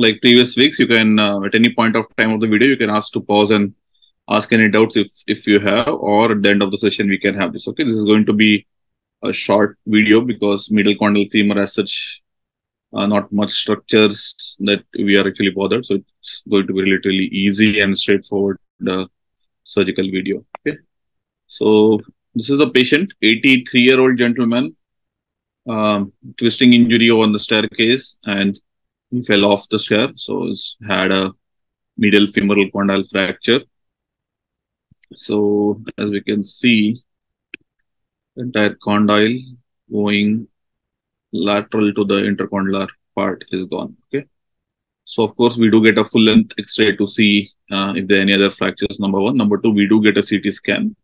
like previous weeks, you can uh, at any point of time of the video, you can ask to pause and ask any doubts if if you have, or at the end of the session we can have this. Okay, this is going to be a short video because medial condyle femur as such, uh, not much structures that we are actually bothered. So it's going to be relatively easy and straightforward the surgical video. Okay, so this is a patient, 83 year old gentleman, um, twisting injury on the staircase and he fell off the stair. So he's had a medial femoral condyle fracture. So as we can see, entire condyle going lateral to the intercondylar part is gone. Okay. So of course we do get a full length X-ray to see uh, if there are any other fractures. Number one. Number two, we do get a CT scan.